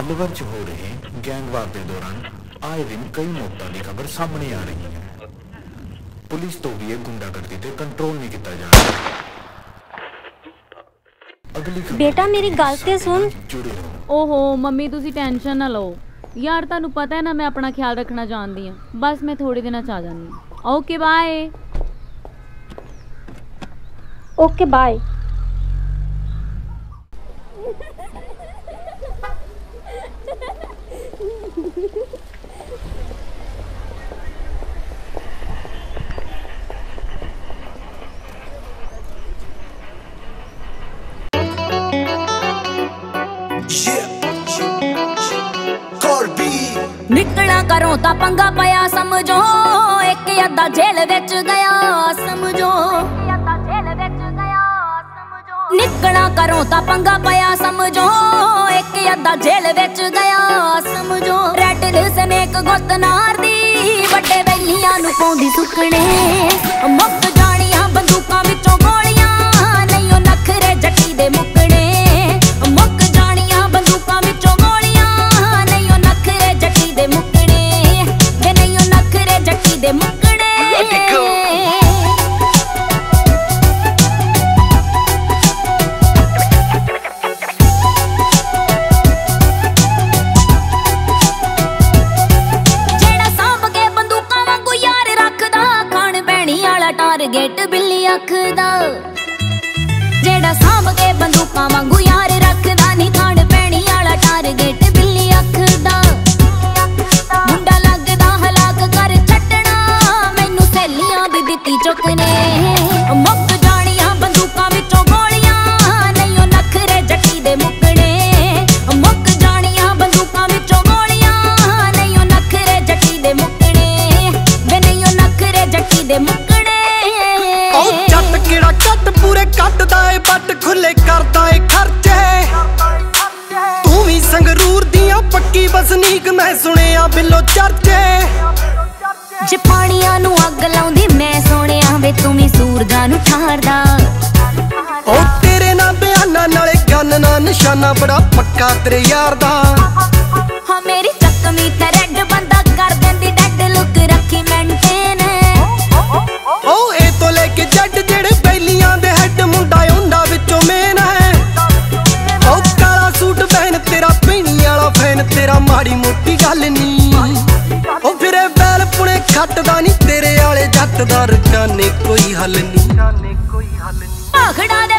ਅਲਵਰ 'ਚ ਹੋ ਰਹੇ ਗੈਂਗਵਾਰ ਦੇ ਦੌਰਾਨ ਆਏ ਦਿਨ ਕਈ ਮੌਤਾਂ ਦੀ ਖਬਰ ਸਾਹਮਣੇ ਆ ਰਹੀ ਹੈ। ਪੁਲਿਸ ਤੋਂ ਵੀ ਇਹ ਗੁੰਡਾਗਰਦੀ ਤੇ ਕੰਟਰੋਲ ਨਹੀਂ ਕੀਤਾ ਜਾ ਰਿਹਾ ਅਗਲੀ ਖਬਰ ਬੇਟਾ ਮੇਰੀ ਗੱਲ ਤੇ ਸੁਣ। ਓਹੋ ਮੰਮੀ ਤੁਸੀਂ ਟੈਨਸ਼ਨ ਨਾ ਲਓ। ਯਾਰ ਤੁਹਾਨੂੰ ਪਤਾ ਹੈ ਨਾ ਮੈਂ ਆਪਣਾ ਖਿਆਲ ਰੱਖਣਾ ਜਾਣਦੀ ਹਾਂ। ਬਸ ਮੈਂ ਥੋੜੇ ਦਿਨਾਂ ਚ ਆ ਜਾਂਦੀ ਹਾਂ। ਓਕੇ ਬਾਏ ਓਕੇ ਬਾਏ ਨਿਕਲਾਂ ਕਰੋ ਤਾਂ ਪੰਗਾ ਪਿਆ ਸਮਝੋ ਇੱਕ ਅੱਧਾ ਜੇਲ੍ਹ ਵਿੱਚ ਗਿਆ ਸਮਝੋ ਘਰੋਂ ਕਰੋ ਤਾਂ ਪੰਗਾ ਪਿਆ, ਸਮਝੋ। ਇੱਕ ਅੱਧਾ ਜੇਲ ਵਿੱਚ ਗਿਆ, ਸਮਝੋ। ਰੈਡ ਇੱਕ ਗੁੱਤਨਾਰ ਦੀ ਵੱਡੇ ਬੈਲੀਆਂ ਨੂੰ ਪਾਉਂਦੀ ਸੁੱਕਣੇ। ਮੁੱਕ ਬੈਣੀ ਟਾਰਗੇਟ ਬਿੱਲੀ ਅੱਖ ਦਾ ਜਿਹੜਾ ਸਾਂਭ ਕੇ ਬੰਦੂਕਾਂ ਵਾਂਗੂ ਯਾਰ ਰੱਖਦਾ ਨਹੀਂ ਖਾਣ ਪੈਣੀ ਵਾਲਾ ਟਾਰਗੇਟ ਬਿੱਲੀ ਅੱਖ ਦਾ ਮੁੰਡਾ ਲੱਗਦਾ ਹਲਾਕ ਕਰ ਛੱਡਣਾ, ਮੈਨੂੰ ਸੈਲੀਆਂ ਵੀ ਦਿੱਤੀ ਚੁੱਕਨੇ ਮੁੱਕ ਜਾਣੀਆਂ ਬੰਦੂਕਾਂ ਵਿੱਚੋਂ ਗੋਲੀਆਂ, ਨਹੀਂ ਉਹ ਨਖਰੇ ਜੱਟੀ ਦੇ ਮੁੱਕਣੇ। ਮੁੱਕ ਜਾਣੀਆਂ ਬੰਦੂਕਾਂ ਵਿੱਚੋਂ ਗੋਲੀਆਂ, ਨਹੀਂ ਉਹ ਨਖਰੇ ਜੱਟੀ ਦੇ ਮੁੱਕਣੇ। ਵੇ ਨਹੀਂ ਉਹ ਨਖਰੇ ਜੱਟੀ ਦੇ ਮੁੱਕਣੇ। ਪੂਰੇ ਕੱਟਦਾ ਏ ਬੱਟ ਖੁੱਲੇ ਕਰਦਾ ਏ ਖਰਚੇ। ਤੂੰ ਵੀ ਸੰਗਰੂਰ ਦੀਆਂ ਪੱਕੀ ਵਸਨੀਕ ਮੈਂ ਸੁਣਿਆ ਬਿੱਲੋ ਚਰਚੇ। ਜੇ ਪਾਣੀਆਂ ਨੂੰ ਅੱਗ ਲਾਉਂਦੀ ਮੈਂ ਸੋਹਣਿਆ ਵੇ ਤੂੰ ਵੀ ਸੂਰਜਾਂ ਨੂੰ ਠਾਰਦਾ ਉਹ ਤੇਰੇ ਨਾਲ ਬਿਆਨਾਂ ਨਾਲੇ ਗੰਨ ਨਾਲ ਨਿਸ਼ਾਨਾ ਬੜਾ ਪੱਕਾ ਤੇਰੇ ਯਾਰ ਦਾ। ਪੁਣੇ ਖੱਟਦਾ ਨਹੀਂ ਤੇਰੇ ਵਾਲੇ ਜੱਟ ਦਾ ਰਕਾਨੇ ਕੋਈ ਹੱਲ ਨਹੀਂ ਭਾਖੜਾ ਦੇ